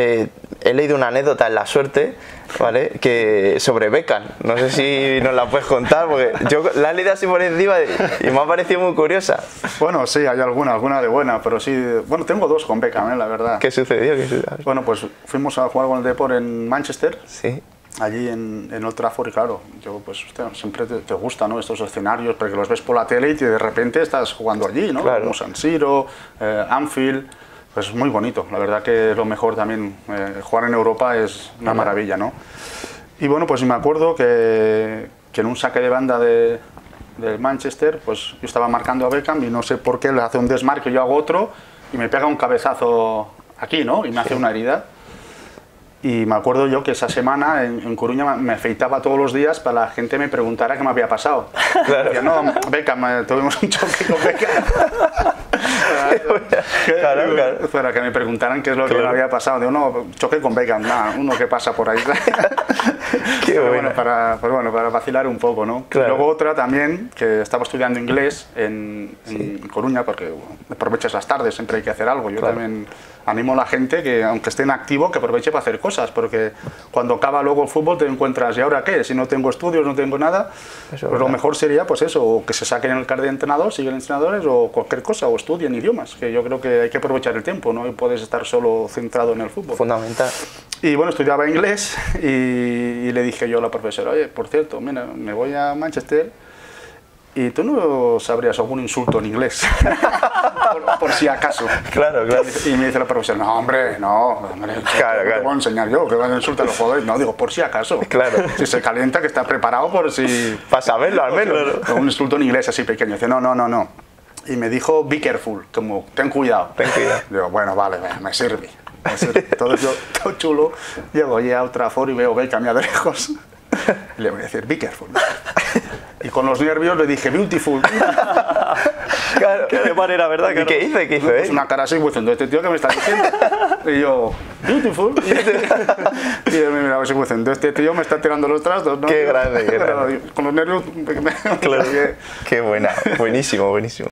eh, he leído una anécdota en La Suerte, ¿vale? Que sobre Beckham. No sé si nos la puedes contar, porque yo la he leído así por encima y me ha parecido muy curiosa. Bueno, sí, hay alguna, alguna de buena, pero sí... Bueno, tengo dos con Beckham, ¿eh? la verdad. ¿Qué sucedió? ¿Qué sucedió? Bueno, pues fuimos a jugar con el Depor en Manchester. Sí allí en, en Old Trafford y claro, yo pues siempre te, te gusta ¿no? estos escenarios porque los ves por la tele y de repente estás jugando allí, ¿no? Claro. Como San Siro, eh, Anfield, pues es muy bonito, la verdad que lo mejor también, eh, jugar en Europa es una maravilla, ¿no? Y bueno, pues me acuerdo que, que en un saque de banda de, del Manchester, pues yo estaba marcando a Beckham y no sé por qué le hace un desmarque, yo hago otro y me pega un cabezazo aquí, ¿no? Y me hace una herida. Y me acuerdo yo que esa semana en, en Coruña me afeitaba todos los días para que la gente me preguntara qué me había pasado. Claro. Decía, no, eh, tuvimos un choque con Beckham. Claro, claro. Para que me preguntaran qué es lo que Claro. me había pasado. Digo, no, choque con Beckham, nada, uno que pasa por ahí. Qué Pero bueno. para, pues bueno, para vacilar un poco, ¿no? Claro. Luego otra también, que estaba estudiando inglés en, en Coruña, porque bueno, aprovechas las tardes, siempre hay que hacer algo. Yo también animo a la gente que, aunque esté en activo, que aproveche para hacer cosas, porque cuando acaba luego el fútbol te encuentras, ¿y ahora qué? Si no tengo estudios, no tengo nada, pues lo mejor sería pues eso, o que se saquen el carnet de entrenador, siguen entrenadores, o cualquier cosa, o estudien idiomas, que yo creo que hay que aprovechar el tiempo, ¿no? Y puedes estar solo centrado en el fútbol. Fundamental. Y bueno, estudiaba inglés y, y le dije yo a la profesora, oye, por cierto, mira, me voy a Manchester y tú no sabrías algún insulto en inglés, por, por si acaso. Claro, claro. Y me dice la profesora, no, hombre, no, hombre, Claro, ¿qué claro. te voy a enseñar yo? que van a insultar los jugadores? No, digo, por si acaso. Claro. Si se calienta, que está preparado por si... Para saberlo al menos. Un insulto en inglés así pequeño. Dice, no, no, no, no. Y me dijo, be careful, como, ten cuidado. Ten cuidado. Digo, bueno, vale, me- sirve. Me sirve. Entonces yo, todo chulo, llego allí a otra y veo Beckham ya de lejos. Le voy a decir, be careful. Y con los nervios le dije, beautiful. Claro. Qué manera, ¿verdad? ¿Y qué hice? ¿Qué hizo Pues una cara así, diciendo, este tío que me está diciendo. Y yo, beautiful. Y él me miraba así, diciendo, este tío me está tirando los trastos. ¿no? Qué grande, qué grande. Con los nervios. Claro. Qué buena. Buenísimo, buenísimo.